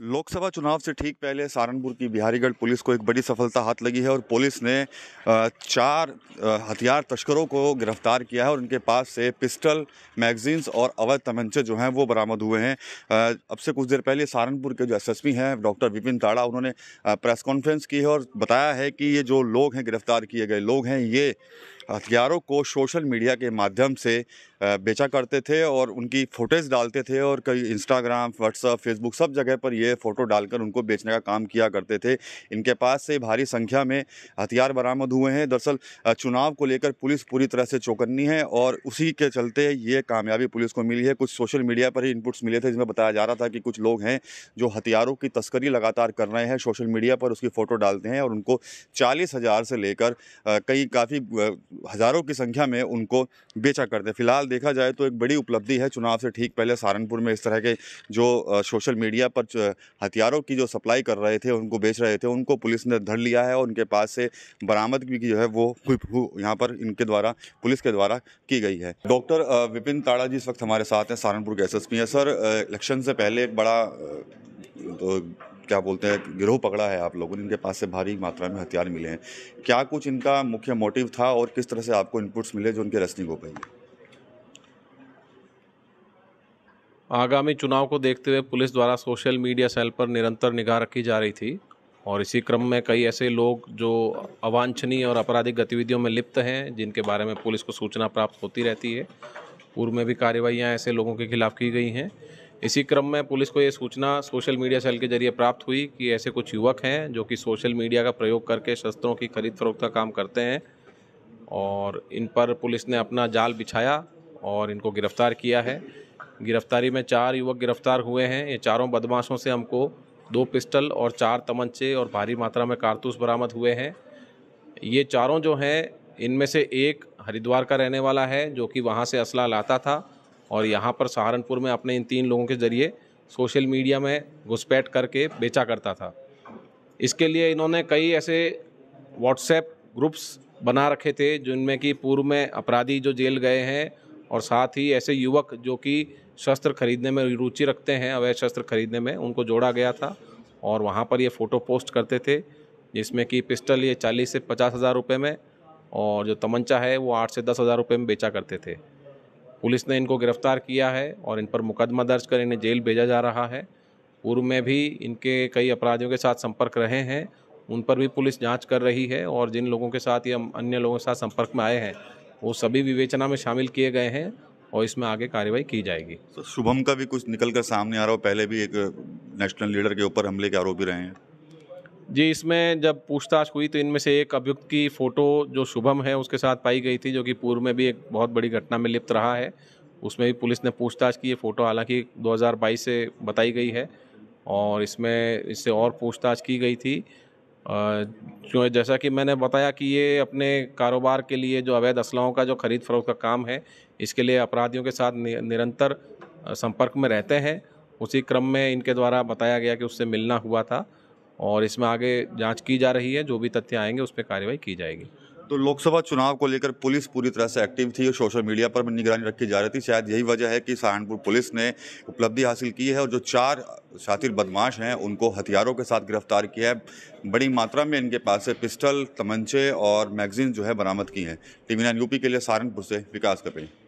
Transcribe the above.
लोकसभा चुनाव से ठीक पहले सहारनपुर की बिहारीगढ़ पुलिस को एक बड़ी सफलता हाथ लगी है और पुलिस ने चार हथियार तस्करों को गिरफ़्तार किया है और उनके पास से पिस्टल, मैगजीन्स और अवैध तमंचे जो हैं वो बरामद हुए हैं। अब से कुछ देर पहले सहारनपुर के जो एसएसपी हैं, डॉक्टर विपिन ताड़ा, उन्होंने प्रेस कॉन्फ्रेंस की है और बताया है कि ये जो लोग हैं, गिरफ़्तार किए गए लोग हैं, ये हथियारों को सोशल मीडिया के माध्यम से बेचा करते थे और उनकी फ़ोटेज डालते थे और कई इंस्टाग्राम व्हाट्सअप फेसबुक सब जगह पर ये फ़ोटो डालकर उनको बेचने का काम किया करते थे। इनके पास से भारी संख्या में हथियार बरामद हुए हैं। दरअसल चुनाव को लेकर पुलिस पूरी तरह से चौकन्नी है और उसी के चलते ये कामयाबी पुलिस को मिली है। कुछ सोशल मीडिया पर ही इनपुट्स मिले थे जिसमें बताया जा रहा था कि कुछ लोग हैं जो हथियारों की तस्करी लगातार कर रहे हैं। सोशल मीडिया पर उसकी फ़ोटो डालते हैं और उनको चालीस हज़ार से लेकर कई काफ़ी हज़ारों की संख्या में उनको बेचा करते हैं। फ़िलहाल देखा जाए तो एक बड़ी उपलब्धि है चुनाव से ठीक पहले सहारनपुर में इस तरह के जो सोशल मीडिया पर हथियारों की जो सप्लाई कर रहे थे, उनको बेच रहे थे, उनको पुलिस ने धर लिया है और उनके पास से बरामद भी जो है वो यहाँ पर इनके द्वारा, पुलिस के द्वारा की गई है। डॉक्टर विपिन ताड़ा जी इस वक्त हमारे साथ हैं, सहारनपुर के एस हैं। सर इलेक्शन से पहले एक बड़ा तो क्या बोलते हैं, गिरोह पकड़ा है आप लोगों ने, इनके पास से भारी मात्रा में हथियार मिले हैं। क्या कुछ इनका मुख्य मोटिव था और किस तरह से आपको इनपुट्स मिले जो उनके रेस्टिंग हो पाई आगामी चुनाव को देखते हुए पुलिस द्वारा सोशल मीडिया सेल पर निरंतर निगाह रखी जा रही थी और इसी क्रम में कई ऐसे लोग जो अवांछनीय और आपराधिक गतिविधियों में लिप्त हैं, जिनके बारे में पुलिस को सूचना प्राप्त होती रहती है। पूर्व में भी कार्रवाइयाँ ऐसे लोगों के खिलाफ की गई हैं। इसी क्रम में पुलिस को ये सूचना सोशल मीडिया सेल के ज़रिए प्राप्त हुई कि ऐसे कुछ युवक हैं जो कि सोशल मीडिया का प्रयोग करके शस्त्रों की खरीद फरोख्त का काम करते हैं और इन पर पुलिस ने अपना जाल बिछाया और इनको गिरफ़्तार किया है। गिरफ्तारी में चार युवक गिरफ़्तार हुए हैं। ये चारों बदमाशों से हमको दो पिस्टल और चार तमंचे और भारी मात्रा में कारतूस बरामद हुए हैं। ये चारों जो हैं, इनमें से एक हरिद्वार का रहने वाला है जो कि वहाँ से असला लाता था। और यहाँ पर सहारनपुर में अपने इन तीन लोगों के ज़रिए सोशल मीडिया में घुसपैठ करके बेचा करता था। इसके लिए इन्होंने कई ऐसे व्हाट्सएप ग्रुप्स बना रखे थे, जिनमें कि पूर्व में अपराधी जो जेल गए हैं और साथ ही ऐसे युवक जो कि शस्त्र खरीदने में रुचि रखते हैं, अवैध शस्त्र खरीदने में, उनको जोड़ा गया था और वहाँ पर ये फ़ोटो पोस्ट करते थे, जिसमें कि पिस्टल ये चालीस से पचास हज़ार रुपये में और जो तमंचा है वो आठ से दस हज़ार रुपये में बेचा करते थे। पुलिस ने इनको गिरफ़्तार किया है और इन पर मुकदमा दर्ज कर इन्हें जेल भेजा जा रहा है। पूर्व में भी इनके कई अपराधियों के साथ संपर्क रहे हैं, उन पर भी पुलिस जाँच कर रही है और जिन लोगों के साथ या अन्य लोगों के साथ संपर्क में आए हैं, वो सभी विवेचना में शामिल किए गए हैं और इसमें आगे कार्रवाई की जाएगी। शुभम का भी कुछ निकल कर सामने आ रहा हो, पहले भी एक नेशनल लीडर के ऊपर हमले के आरोपी रहे हैं। जी, इसमें जब पूछताछ हुई तो इनमें से एक अभियुक्त की फ़ोटो जो शुभम है, उसके साथ पाई गई थी, जो कि पूर्व में भी एक बहुत बड़ी घटना में लिप्त रहा है। उसमें भी पुलिस ने पूछताछ की, ये फ़ोटो हालाँकि 2022 से बताई गई है और इसमें इससे और पूछताछ की गई थी। जो जैसा कि मैंने बताया कि ये अपने कारोबार के लिए जो अवैध असलाहों का, जो खरीद फरोख्त का काम है, इसके लिए अपराधियों के साथ निरंतर संपर्क में रहते हैं। उसी क्रम में इनके द्वारा बताया गया कि उससे मिलना हुआ था। और इसमें आगे जाँच की जा रही है, जो भी तथ्य आएँगे, उस पर कार्रवाई की जाएगी। तो लोकसभा चुनाव को लेकर पुलिस पूरी तरह से एक्टिव थी और सोशल मीडिया पर भी निगरानी रखी जा रही थी। शायद यही वजह है कि सहारनपुर पुलिस ने उपलब्धि हासिल की है और जो चार शातिर बदमाश हैं, उनको हथियारों के साथ गिरफ़्तार किया है। बड़ी मात्रा में इनके पास से पिस्टल, तमंचे और मैगजीन जो है बरामद की हैं। टीवी नाइन यूपी के लिए सहारनपुर से विकास रही